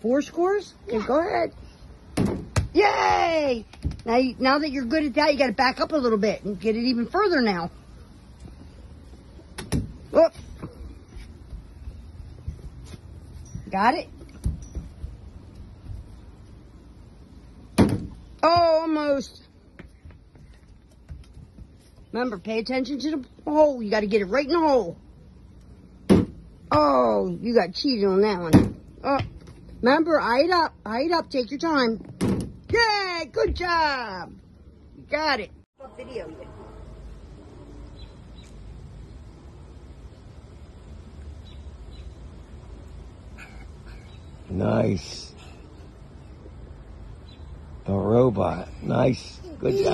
Four scores? Okay, go ahead. Yay! Now, you, now that you're good at that, you got to back up a little bit and get it even further now. Whoop. Got it? Oh, almost. Remember, pay attention to the hole. You got to get it right in the hole. Oh, you got cheated on that one. Oh, remember, eye it up. Eye it up. Take your time. Yeah, good job. You got it. What video yet? Nice. A robot. Nice. Good job.